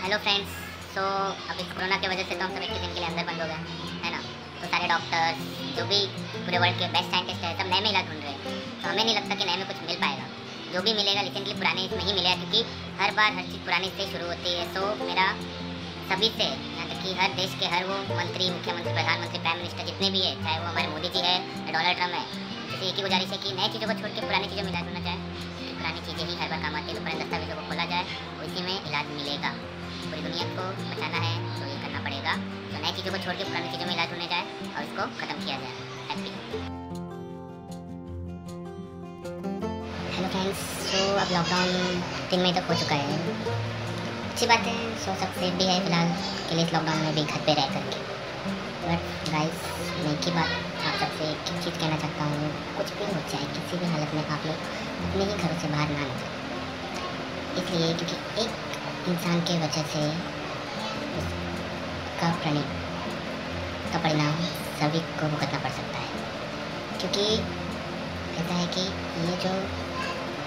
Hello friends so इस corona की वजह से तो हम सब एक दिन के लिए अंदर बंद हो गए है ना? तो सारे डॉक्टर्स जो भी पूरे वर्ल्ड के बेस्ट साइंटिस्ट है, सब नए में इलाज ढूंढ रहे हैं। तो हमें नहीं लगता कि नए में कुछ मिल पाएगा। जो भी मिलेगा रिसेंटली पुराने इसमें ही मिलेगा क्योंकि हर बार, हर चीज़ पुराने से शुरू होती है। तो मेरा सभी से, यहाँ तक कि हर देश के हर वो मंत्री, मुख्यमंत्री, प्रधानमंत्री प्राइम मिनिस्टर जितने भी है, चाहे वो हमारे मोदी जी है या डोनाल्ड ट्रंप है, जैसे एक ही गुजारिश है कि नई चीज़ों को छोड़ के पुरानी चीज़ों में इलाज होना चाहे पुरानी चीज़ें ही हर बार काम आती है तो पुराने दस्तावेजों को खोला जाए, उसी में इलाज मिलेगा। पूरी दुनिया को बचाना है तो ये करना पड़ेगा। तो नई चीज़ों को छोड़ के पुरानी चीज़ों में इलाज होने जाए और इसको ख़त्म किया जाए। हेलो फ्रेंड्स तो अब लॉकडाउन तीन मई तक हो चुका है। अच्छी बात है सो सब सेफ़ भी है फ़िलहाल, के लिए इस लॉकडाउन में भी घर पे रह करके। बट गाइस मैं ही बात आप सबसे एक चीज़ कहना चाहता हूँ, कुछ भी हो जाए, किसी भी हालत में आप लोग अपने ही घरों से बाहर ना निकलें। इसलिए क्योंकि एक इंसान के वजह से उसका प्रणि का परिणाम सभी को भुगतना पड़ सकता है। क्योंकि ऐसा है कि ये जो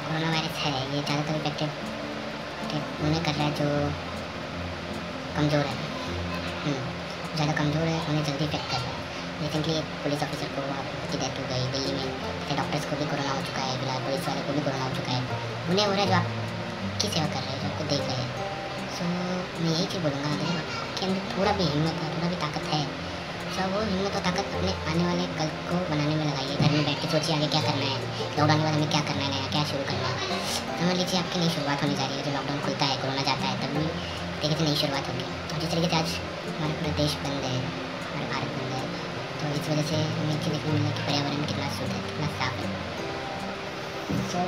कोरोना वायरस है ये ज़्यादातर इफ़ेक्टिव उन्हें कर रहा है जो कमज़ोर है। हम्म, ज़्यादा कमज़ोर है उन्हें जल्दी इफ़ेक्ट कर रहा है। रिसेंटली एक पुलिस ऑफिसर को की डेथ हो गई दिल्ली में। जैसे डॉक्टर्स को भी कोरोना हो चुका है फ़िलहाल पुलिस वाले को भी कोरोना हो चुका है। उन्हें हो रहा है जो आपकी सेवा कर रहे हैं जो आपको देख रहे हैं। सो मैं यही चीज़ बोलूँगा अगर आपके अंदर थोड़ा भी हिम्मत है थोड़ा भी ताकत है तो वो हिम्मत और ताकत अपने आने वाले कल को बनाने में लगाइए घर में बैठ के सोचिए आगे क्या करना है लॉकडाउन के बाद हमें क्या करना है क्या शुरू करना है समझ लीजिए आपकी नई शुरुआत होने जा रही है जो लॉकडाउन खुलता है कोरोना जाता है तब भी तरीके से नई शुरुआत होगी और जिस तरीके से आज हमारा पूरा देश बंद है हमारा भारत बंद है तो इस वजह से हमें चीज़ देखने मिला कि पर्यावरण कितना शुद्ध है कितना साफ़ है सो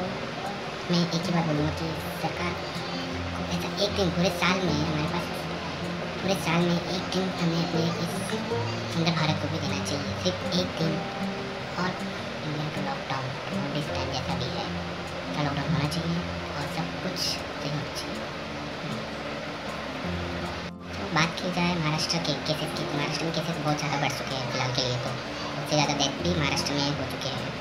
मैं एक ही बात बोलूँगा कि सरकार ऐसा एक दिन पूरे साल में हमारे पास, पूरे साल में एक दिन हमें अपने इस सुंदर भारत को भी देना चाहिए। सिर्फ़ एक दिन और इंडिया का लॉकडाउन इस टाइम जैसा भी है, का लॉकडाउन होना चाहिए और सब कुछ सही होना चाहिए। तो बात की जाए महाराष्ट्र के केसेस की तो महाराष्ट्र में केसेस बहुत ज़्यादा बढ़ चुके हैं फ़िलहाल के लिए तो उससे ज़्यादा डेथ भी महाराष्ट्र में हो चुके हैं।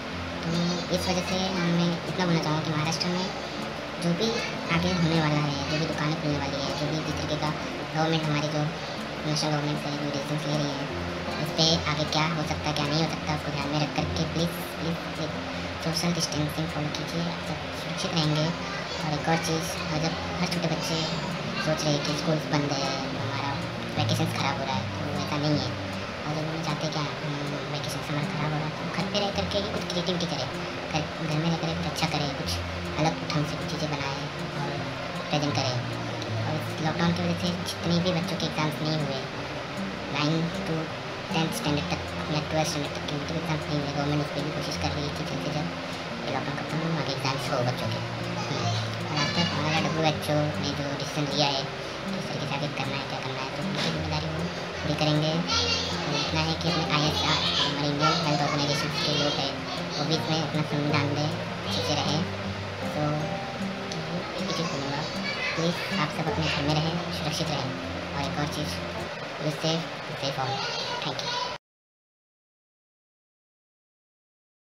तो इस वजह से मैं इतना बोलना चाहूँगा कि महाराष्ट्र में जो भी आगे होने वाला है, जो भी दुकानें खुलने वाली है, जो भी जिस तरीके का गवर्नमेंट हमारी जो नेशनल गवर्नमेंट है, जो डिसीज़न ले रही है, उस पर आगे क्या हो सकता है, क्या नहीं हो सकता, उसको ध्यान में रख करके please please social distancing follow कीजिए, आप सब सुरक्षित रहेंगे। और एक और चीज़ जब हर छोटे बच्चे सोच रहे हैं कि स्कूल बंद है, हमारा वैकेशन ख़राब हो रहा है तो ऐसा नहीं है। और जब उन्हें चाहते क्या वैकेशन हमारा ख़राब हो रहा है तो घर पर रह करके ही कुछ क्रिएटिविटी करें, घर में रह कर कुछ अच्छा करें, कुछ अलग ढंग से कुछ चीज़ें प्रेजेंट करें। और इस लॉकडाउन की वजह से जितने भी बच्चों के एग्ज़ाम्स नहीं हुए नाइन टू टेंथ स्टैंडर्ड तक या ट्वेल्थ स्टैंडर्ड तक के उनके एग्ज़ाम्स नहीं हुए गवर्नमेंट उस पर भी कोशिश कर रही है कि जल्द से जल्द लॉकडाउन खत्म हो, आगे एग्ज़ाम्स हो बच्चों के। और आज तक हमारा डब्ल्यू एच ओ ने जो डिसीज़न लिया है, किस तरीके से आगे करना है, क्या करना है तो उनकी ज़िम्मेदारी वो पूरी करेंगे। इतना है कि अपने आई एस आर हमारे इंडियन हेल्थ ऑर्गेनाइजेशन के लोग हैं, वो भी इसमें अपना संविधान दें अच्छे से रहें। तो ही चीज़ बोलूँगा प्लीज़ आप सब अपने घर में रहें, सुरक्षित रहें। और एक और चीज़ you safe safe all thank you